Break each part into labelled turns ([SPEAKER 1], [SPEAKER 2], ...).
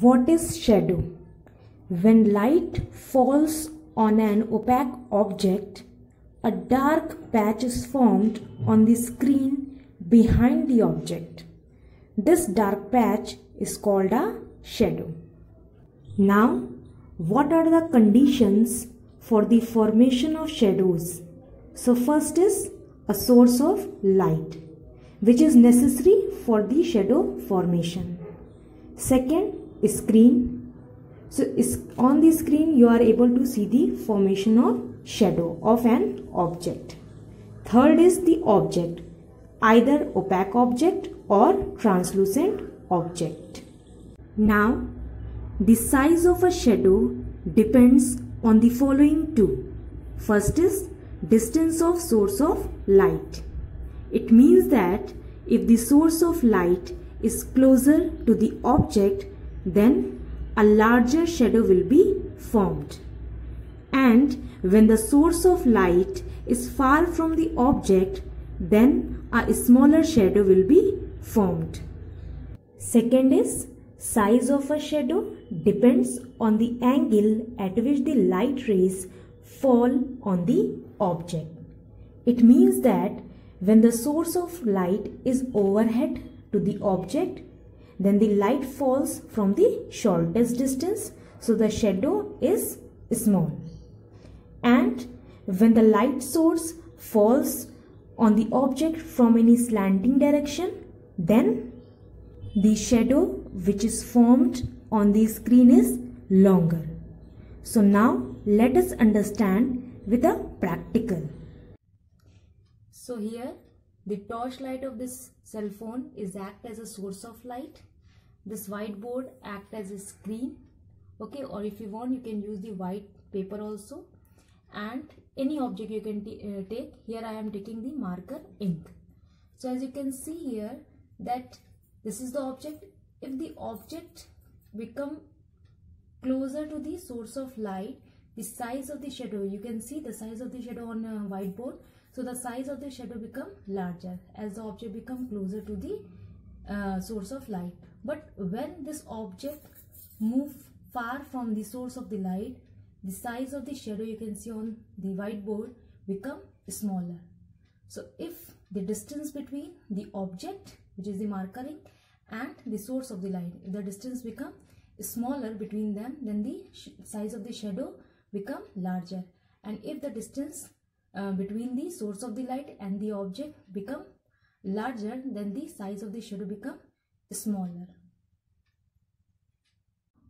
[SPEAKER 1] What is shadow? When light falls on an opaque object, a dark patch is formed on the screen behind the object. This dark patch is called a shadow. Now, what are the conditions for the formation of shadows? So, first is a source of light, which is necessary for the shadow formation. Second, screen. So, on the screen, you are able to see the formation of shadow of an object. Third is the object, either opaque object or translucent object. Now, the size of a shadow depends on the following two. First is distance of source of light. It means that if the source of light is closer to the object, then a larger shadow will be formed. And when the source of light is far from the object, then a smaller shadow will be formed. Second is size of a shadow depends on the angle at which the light rays fall on the object. It means that when the source of light is overhead to the object, then the light falls from the shortest distance, so the shadow is small. And when the light source falls on the object from any slanting direction, then the shadow which is formed on the screen is longer. So now let us understand with a practical. So here the torchlight of this cell phone is act as a source of light. This whiteboard act as a screen. Okay, or if you want you can use the white paper also and any object you can uh, take. Here I am taking the marker ink. So as you can see here that this is the object. If the object become closer to the source of light, the size of the shadow, you can see the size of the shadow on a whiteboard. So the size of the shadow become larger as the object become closer to the uh, source of light. But when this object move far from the source of the light, the size of the shadow you can see on the whiteboard become smaller. So if the distance between the object which is the marker ink and the source of the light, if the distance become smaller between them then the size of the shadow become larger and if the distance uh, between the source of the light and the object become larger then the size of the shadow become smaller.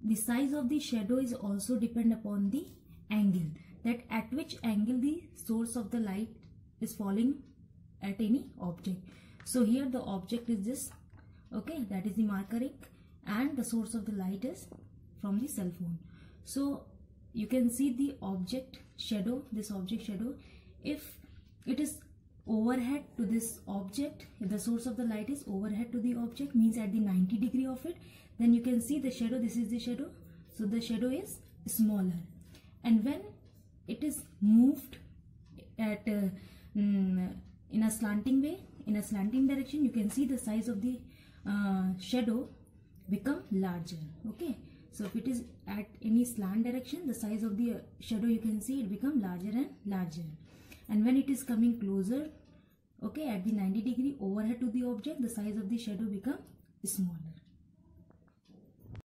[SPEAKER 1] The size of the shadow is also depend upon the angle that at which angle the source of the light is falling at any object. So here the object is this okay that is the marker ink and the source of the light is from the cell phone. So you can see the object shadow this object shadow if it is overhead to this object if the source of the light is overhead to the object means at the 90 degree of it then you can see the shadow this is the shadow. So the shadow is smaller. And when it is moved at uh, mm, in a slanting way in a slanting direction you can see the size of the uh, shadow become larger okay? So if it is at any slant direction the size of the uh, shadow you can see it become larger and larger and when it is coming closer okay at the 90 degree overhead to the object the size of the shadow become smaller